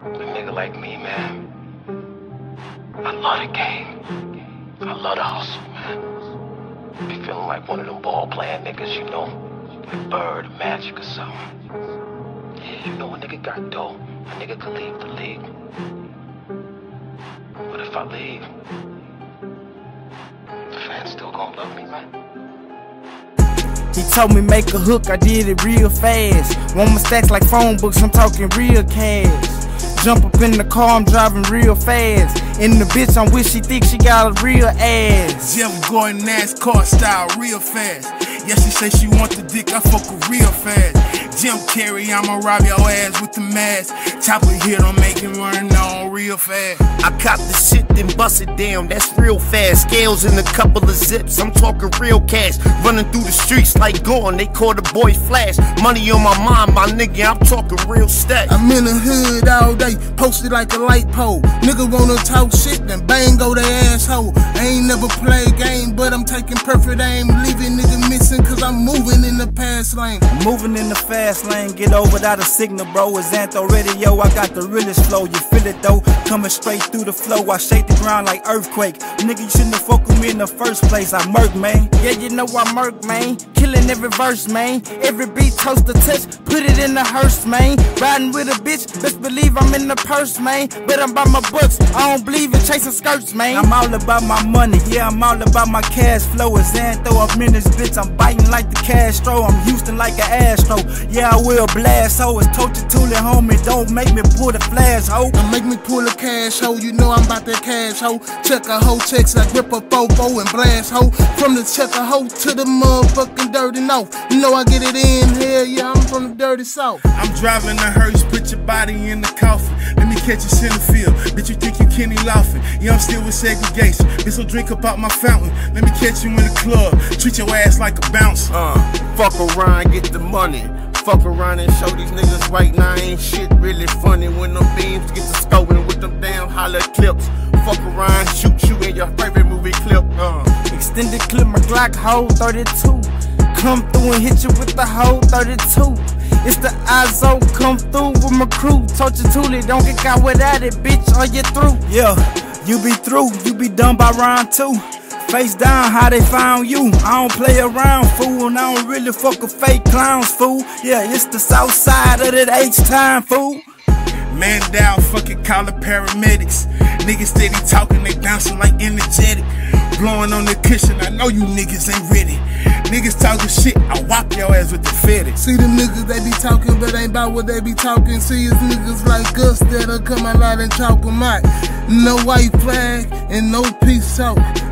A nigga like me, man. I love the game. I love the hustle, man. Be feeling like one of them ball playing niggas, you know? Like Bird, Magic, or something. Yeah, you know a nigga got dough. A nigga can leave the league. But if I leave, the fans still gonna love me, man. He told me make a hook, I did it real fast. Want my stacks like phone books, I'm talking real cash. Jump up in the car, I'm driving real fast. In the bitch, I'm she think she got a real ass. Jeff Gordon NASCAR style, real fast. Yeah, she say she want the dick, I fuck her real fast. Jim Carrey, I'ma rob your ass with the mask. Chopper here, don't make him run on real fast. I cop the shit, then bust it down, that's real fast. Scales in a couple of zips, I'm talking real cash. Running through the streets like gone, they call the boy Flash. Money on my mind, my nigga, I'm talking real stack. I'm in the hood all day, posted like a light pole. Nigga wanna talk shit, then bang go the asshole. I ain't never played game, but I'm taking perfect aim. Leaving nigga missing, cause I'm moving in the past lane. Moving in the fast lane, get over that a signal, bro. It's Antho Radio, I got the realest flow. You feel it though? Coming straight through the flow, I shake the ground like earthquake. Nigga, you shouldn't have fucked with me in the first place. I murk, man. Yeah, you know I murk, man. Killing every verse, man. Every beat toast the touch, put it in the hearse, man. Riding with a bitch, best believe I'm in the purse, man. But I'm by my books, I don't believe in chasing skirts, man. I'm all about my money, yeah, I'm all about my cash flow. It's Antho up in this bitch, I'm biting like the Castro. I'm Houston like an Astro. Yeah, I will blast, ho. It's Tocha Toolie, homie. Don't make me pull the flash, ho. Don't make me pull a cash hoe, you know I'm about that cash hoe. Check a hoe checks like rip a fofo and blast hoe. From the check a hoe to the motherfucking dirty north. You know I get it in here, yeah, I'm from the dirty south. I'm driving the hearse, put your body in the coffin. Let me catch you in the field. Bitch, you think you Kenny Loughnane? Yeah, I'm still with segregation. Bitch, so drink up out my fountain. Let me catch you in the club. Treat your ass like a bouncer. Uh, fuck around, get the money. Fuck around and show these niggas right now ain't shit really funny when them beams get to scoping with them damn holler clips. Fuck around, shoot you in your favorite movie clip. Uh. Extended clip, my Glock hold 32. Come through and hit you with the whole 32. It's the ISO, come through with my crew. Tocha Toolie, don't get caught without it, bitch, or you through. Yeah, you be through, you be done by round two. Face down, how they found you. I don't play around, fool, and I don't really fuck with fake clowns, fool. Yeah, it's the south side of that H time, fool. Man down, fucking call the paramedics. Niggas steady talking, they bouncing like energetic. Blowing on the cushion, I know you niggas ain't ready. Niggas talking shit, I whop your ass with the fetty. See them niggas, they be talking, but ain't about what they be talking. See it's niggas like us that'll come out and talk them out. No white flag and no peace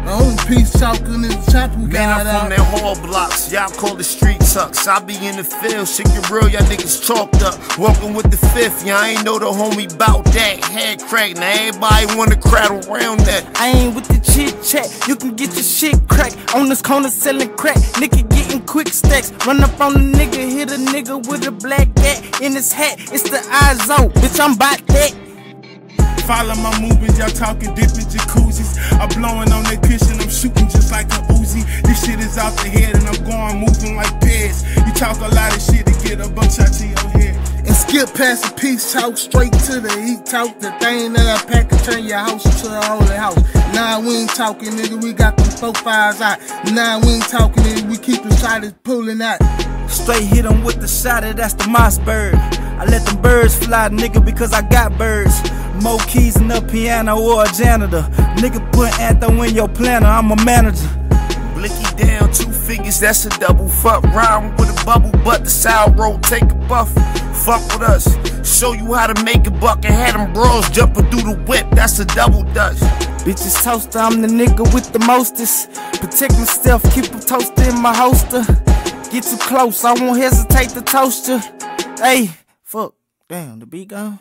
talk. The only peace talking is chopper Man, got I'm from out. them hall blocks, y'all call the street tucks. I be in the field, shit get real, y'all niggas chalked up. Walking with the fifth, y'all ain't know the homie bout that. Head crack, now everybody wanna crowd around that. I ain't with the chit chat. You can get your shit cracked on this corner selling crack. Nigga getting quick stacks. Run up on the nigga, hit a nigga with a black cat in his hat. It's the Izo, bitch. I'm bout that. Follow my movements, y'all talking dipping jacuzzis. I'm blowing on that cushion, I'm shooting just like a Uzi. This shit is out the head and I'm going moving like Pez. You talk a lot of shit to get a bunch out to your head. And skip past the peace talk, straight to the heat talk. The thing that I pack and turn your house to a holy house. Nah, we ain't talking, nigga, we got them four fires out. Nah, we ain't talking, nigga, we keep the shotters pulling out. Straight hit him with the shotter, that's the Mossberg. I let them birds fly, nigga, because I got birds. More keys than a piano or a janitor. Nigga, put Antho in your planner, I'm a manager. Blicky down, two figures, that's a double. Fuck Rhyme with a bubble, but the sour roll take a buff. Fuck with us, show you how to make a buck and had them bros jumping through the whip, that's a double dutch. Bitches toaster, I'm the nigga with the mostest. Protect myself, keep them toasted in my holster. Get too close, I won't hesitate to toast you. Hey, fuck, damn, the beat gone.